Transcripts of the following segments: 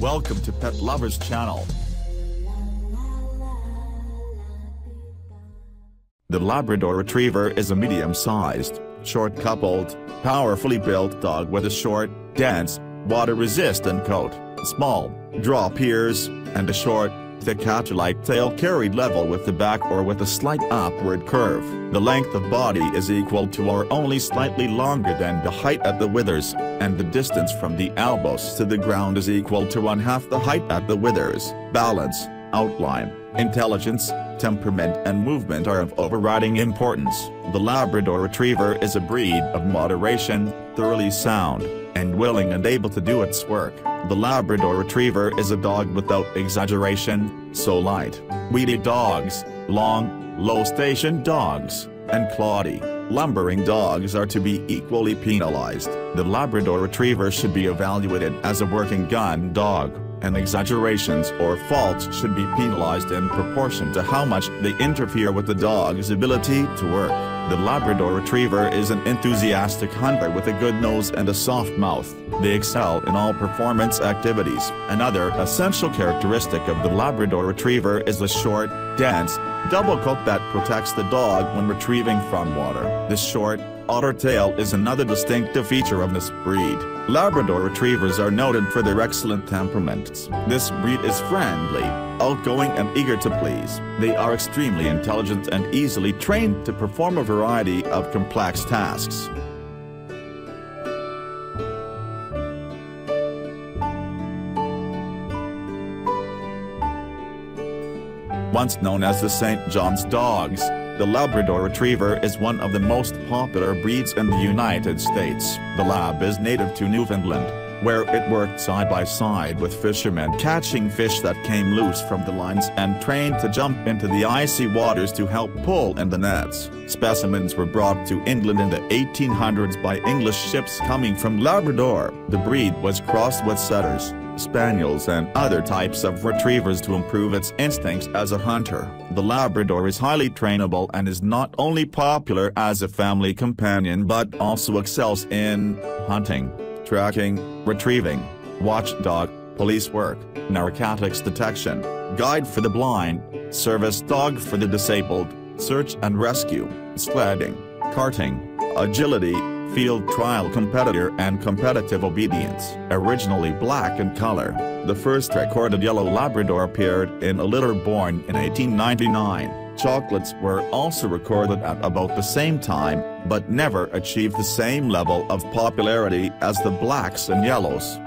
Welcome to Pet Lovers Channel. The Labrador Retriever is a medium-sized, short-coupled, powerfully built dog with a short, dense, water-resistant coat, small, drop ears, and a short, thick hat-like tail carried level with the back or with a slight upward curve. The length of body is equal to or only slightly longer than the height at the withers, and the distance from the elbows to the ground is equal to one half the height at the withers. Balance, outline, intelligence, temperament and movement are of overriding importance. The Labrador Retriever is a breed of moderation, thoroughly sound, and willing and able to do its work. The Labrador Retriever is a dog without exaggeration, so light, weedy dogs, long, low-station dogs, and cloddy, lumbering dogs are to be equally penalized. The Labrador Retriever should be evaluated as a working gun dog and exaggerations or faults should be penalized in proportion to how much they interfere with the dog's ability to work. The Labrador Retriever is an enthusiastic hunter with a good nose and a soft mouth. They excel in all performance activities. Another essential characteristic of the Labrador Retriever is the short, dense, double coat that protects the dog when retrieving from water. The short, otter tail is another distinctive feature of this breed. Labrador Retrievers are noted for their excellent temperaments. This breed is friendly, outgoing and eager to please. They are extremely intelligent and easily trained to perform a variety of complex tasks. Once known as the St. John's Dogs, the Labrador Retriever is one of the most popular breeds in the United States. The Lab is native to Newfoundland, where it worked side by side with fishermen catching fish that came loose from the lines and trained to jump into the icy waters to help pull in the nets. Specimens were brought to England in the 1800s by English ships coming from Labrador. The breed was crossed with setters, spaniels and other types of retrievers to improve its instincts as a hunter. The Labrador is highly trainable and is not only popular as a family companion but also excels in hunting, tracking, retrieving, watchdog, police work, narcotics detection, guide for the blind, service dog for the disabled, search and rescue, sledding, carting, agility, field trial competitor and competitive obedience. Originally black in color, the first recorded yellow Labrador appeared in a litter born in 1899. Chocolates were also recorded at about the same time, but never achieved the same level of popularity as the blacks and yellows.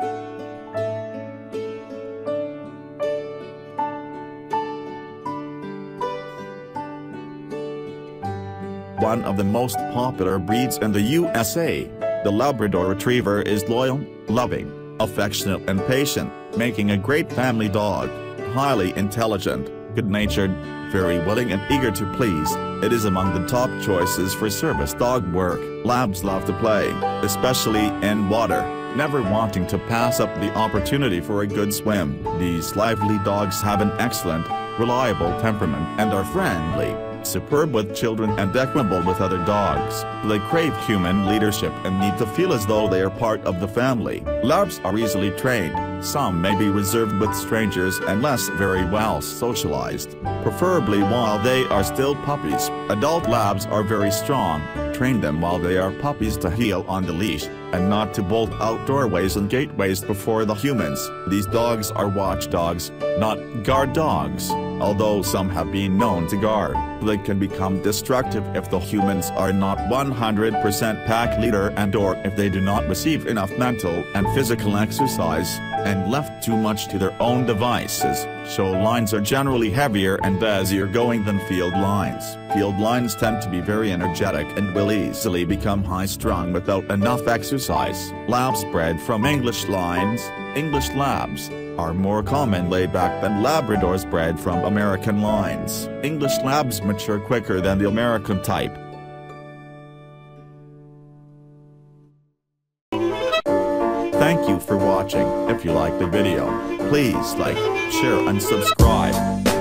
one of the most popular breeds in the USA. The Labrador Retriever is loyal, loving, affectionate and patient, making a great family dog. Highly intelligent, good-natured, very willing and eager to please, it is among the top choices for service dog work. Labs love to play, especially in water, never wanting to pass up the opportunity for a good swim. These lively dogs have an excellent, reliable temperament and are friendly superb with children and equable with other dogs. They crave human leadership and need to feel as though they are part of the family. Labs are easily trained, some may be reserved with strangers and less very well socialized, preferably while they are still puppies. Adult labs are very strong, train them while they are puppies to heel on the leash, and not to bolt out doorways and gateways before the humans. These dogs are watchdogs, not guard dogs. Although some have been known to guard, they can become destructive if the humans are not 100% pack leader and or if they do not receive enough mental and physical exercise, and left too much to their own devices. Show lines are generally heavier and easier going than field lines. Field lines tend to be very energetic and will easily become high-strung without enough exercise. Labs bred from English lines, English labs, are more common laid back than Labradors bred from American lines. English labs mature quicker than the American type. Thank you for watching. If you like the video, please like, share and subscribe.